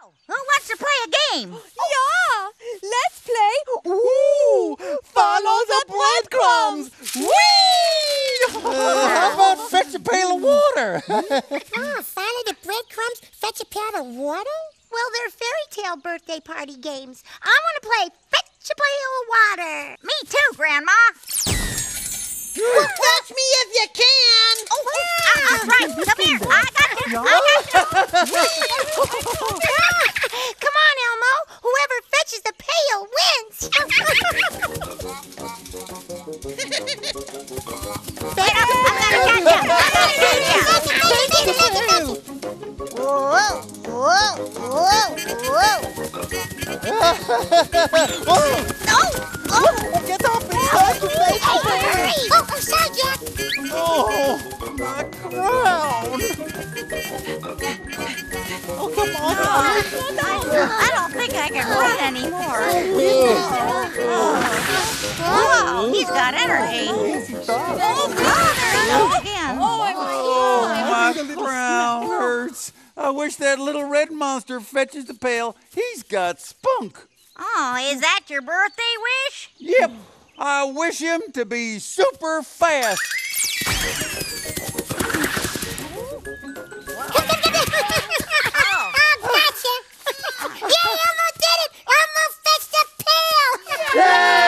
Who wants to play a game? Yeah, let's play. Ooh, follow the breadcrumbs. Whee! How about fetch a pail of water? Oh, follow the breadcrumbs, fetch a pail of water? Well, they're fairy tale birthday party games. I want to play fetch a pail of water. Me too, Grandma. Catch me if you can! Oh, uh, uh, right. Come here. I got this. I got this. Oh, oh. Get off me! Stop your face! Hurry. Oh, oh, sorry, Jack. Oh, my crown! Oh, come on! I don't think I can run anymore. Whoa, he's got energy. Oh, again. Oh, my crown hurts. I wish that little red monster fetches the pail. He's got spunk. Oh, is that your birthday wish? Yep. I wish him to be super fast. oh. oh, gotcha. yeah, I almost did it. Almost fetched a pail. Yeah.